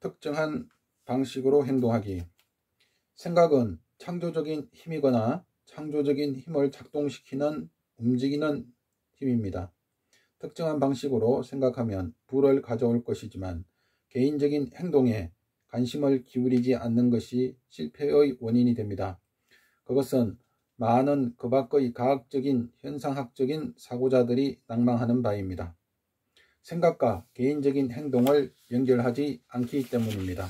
특정한 방식으로 행동하기. 생각은 창조적인 힘이거나 창조적인 힘을 작동시키는 움직이는 힘입니다. 특정한 방식으로 생각하면 부를 가져올 것이지만 개인적인 행동에 관심을 기울이지 않는 것이 실패의 원인이 됩니다. 그것은 많은 그 밖의 과학적인 현상학적인 사고자들이 낭망하는 바입니다. 생각과 개인적인 행동을 연결하지 않기 때문입니다.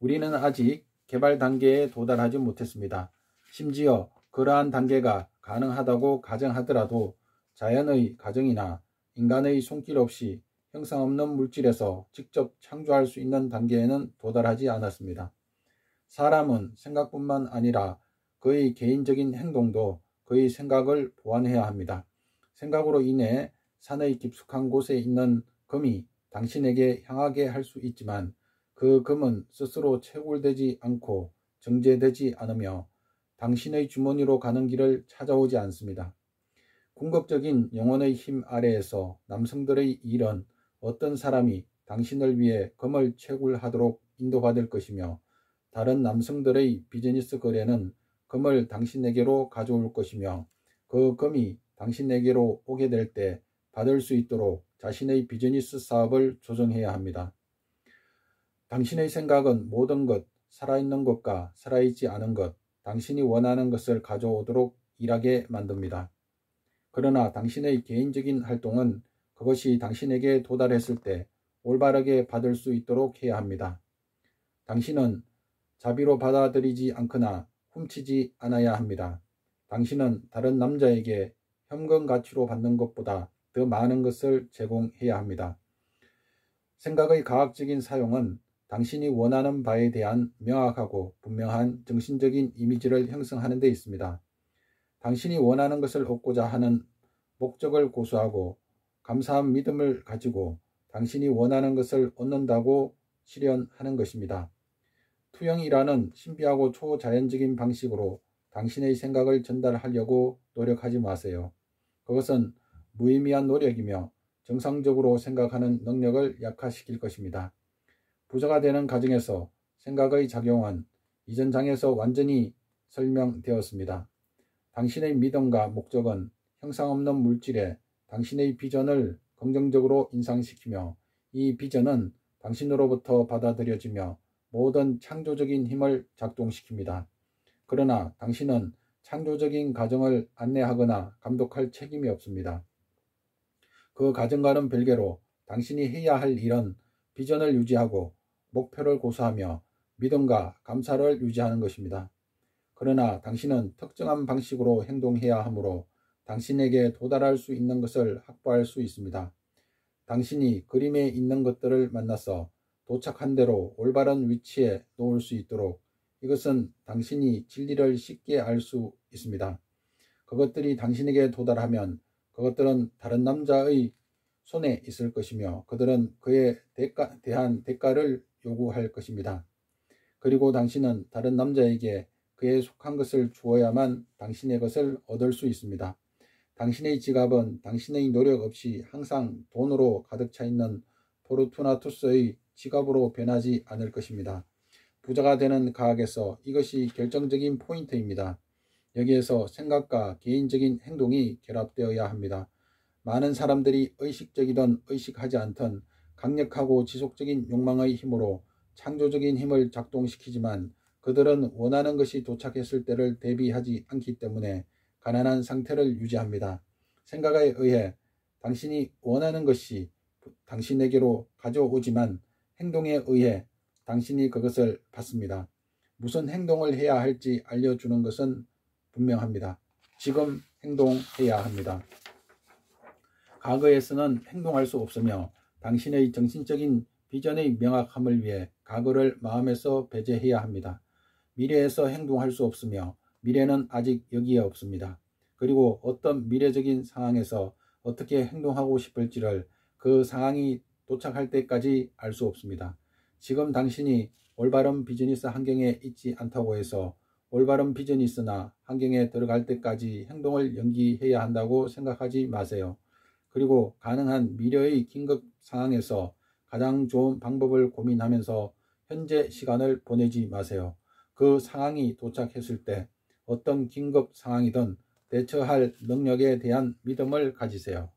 우리는 아직 개발 단계에 도달하지 못했습니다. 심지어 그러한 단계가 가능하다고 가정하더라도 자연의 가정이나 인간의 손길 없이 형상 없는 물질에서 직접 창조할 수 있는 단계에는 도달하지 않았습니다. 사람은 생각뿐만 아니라 그의 개인적인 행동도 그의 생각을 보완해야 합니다. 생각으로 인해 산의 깊숙한 곳에 있는 금이 당신에게 향하게 할 수 있지만 그 금은 스스로 채굴되지 않고 정제되지 않으며 당신의 주머니로 가는 길을 찾아오지 않습니다. 궁극적인 영혼의 힘 아래에서 남성들의 일은 어떤 사람이 당신을 위해 금을 채굴하도록 인도받을 것이며 다른 남성들의 비즈니스 거래는 금을 당신에게로 가져올 것이며 그 금이 당신에게로 오게 될 때 받을 수 있도록 자신의 비즈니스 사업을 조정해야 합니다. 당신의 생각은 모든 것, 살아있는 것과 살아있지 않은 것, 당신이 원하는 것을 가져오도록 일하게 만듭니다. 그러나 당신의 개인적인 활동은 그것이 당신에게 도달했을 때 올바르게 받을 수 있도록 해야 합니다. 당신은 자비로 받아들이지 않거나 훔치지 않아야 합니다. 당신은 다른 남자에게 현금 가치로 받는 것보다 더 많은 것을 제공해야 합니다. 생각의 과학적인 사용은 당신이 원하는 바에 대한 명확하고 분명한 정신적인 이미지를 형성하는 데 있습니다. 당신이 원하는 것을 얻고자 하는 목적을 고수하고 감사한 믿음을 가지고 당신이 원하는 것을 얻는다고 실현하는 것입니다. 투영이라는 신비하고 초자연적인 방식으로 당신의 생각을 전달하려고 노력하지 마세요. 그것은 무의미한 노력이며 정상적으로 생각하는 능력을 약화시킬 것입니다. 부자가 되는 과정에서 생각의 작용은 이전 장에서 완전히 설명되었습니다. 당신의 믿음과 목적은 형상 없는 물질에 당신의 비전을 긍정적으로 인상시키며 이 비전은 당신으로부터 받아들여지며 모든 창조적인 힘을 작동시킵니다. 그러나 당신은 창조적인 과정을 안내하거나 감독할 책임이 없습니다. 그 과정과는 별개로 당신이 해야 할 일은 비전을 유지하고 목표를 고수하며 믿음과 감사를 유지하는 것입니다. 그러나 당신은 특정한 방식으로 행동해야 하므로 당신에게 도달할 수 있는 것을 확보할 수 있습니다. 당신이 그림에 있는 것들을 만나서 도착한 대로 올바른 위치에 놓을 수 있도록 이것은 당신이 진리를 쉽게 알 수 있습니다. 그것들이 당신에게 도달하면 그것들은 다른 남자의 손에 있을 것이며 그들은 그에 대가, 대한 대가를 요구할 것입니다. 그리고 당신은 다른 남자에게 그에 속한 것을 주어야만 당신의 것을 얻을 수 있습니다. 당신의 지갑은 당신의 노력 없이 항상 돈으로 가득 차 있는 포르투나투스의 지갑으로 변하지 않을 것입니다. 부자가 되는 과학에서 이것이 결정적인 포인트입니다. 여기에서 생각과 개인적인 행동이 결합되어야 합니다. 많은 사람들이 의식적이든 의식하지 않든 강력하고 지속적인 욕망의 힘으로 창조적인 힘을 작동시키지만 그들은 원하는 것이 도착했을 때를 대비하지 않기 때문에 가난한 상태를 유지합니다. 생각에 의해 당신이 원하는 것이 당신에게로 가져오지만 행동에 의해 당신이 그것을 받습니다. 무슨 행동을 해야 할지 알려주는 것은 분명합니다. 지금 행동해야 합니다. 과거에서는 행동할 수 없으며 당신의 정신적인 비전의 명확함을 위해 과거를 마음에서 배제해야 합니다. 미래에서 행동할 수 없으며 미래는 아직 여기에 없습니다. 그리고 어떤 미래적인 상황에서 어떻게 행동하고 싶을지를 그 상황이 도착할 때까지 알 수 없습니다. 지금 당신이 올바른 비즈니스 환경에 있지 않다고 해서 올바른 비즈니스나 환경에 들어갈 때까지 행동을 연기해야 한다고 생각하지 마세요. 그리고 가능한 미래의 긴급 상황에서 가장 좋은 방법을 고민하면서 현재 시간을 보내지 마세요. 그 상황이 도착했을 때 어떤 긴급 상황이든 대처할 능력에 대한 믿음을 가지세요.